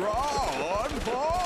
Ron Hall.